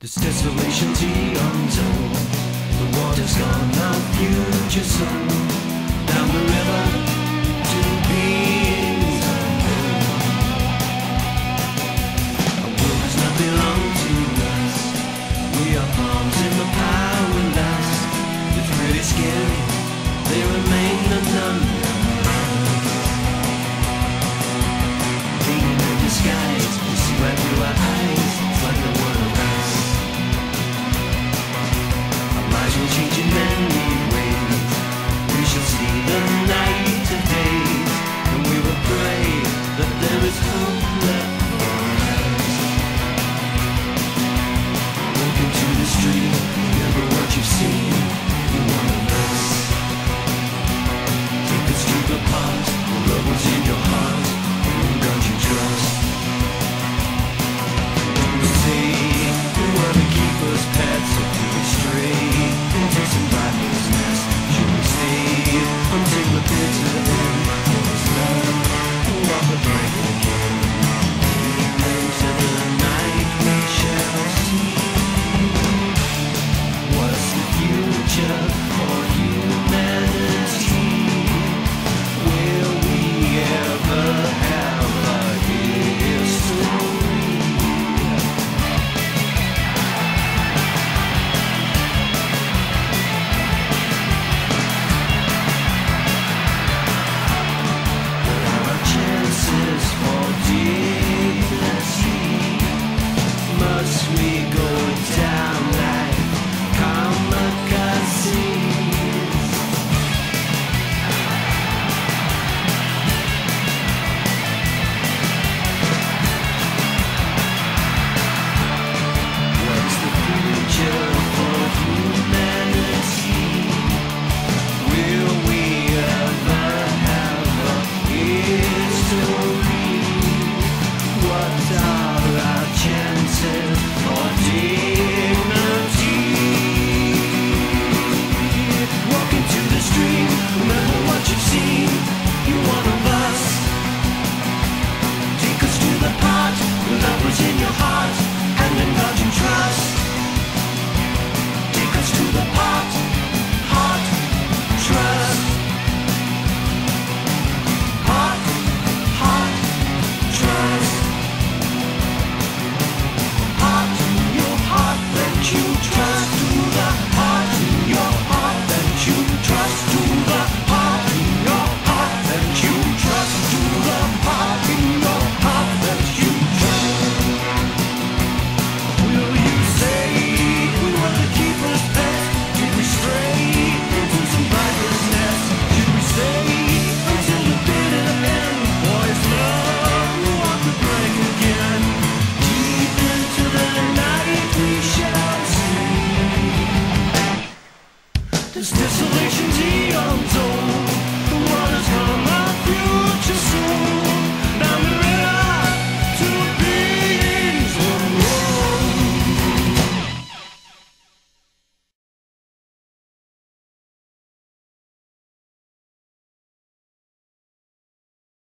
This desolation's the untold. The water's gone, our future sun. Walking to the street, remember what you've seen. Desolation's eons old. The water's come my future soon.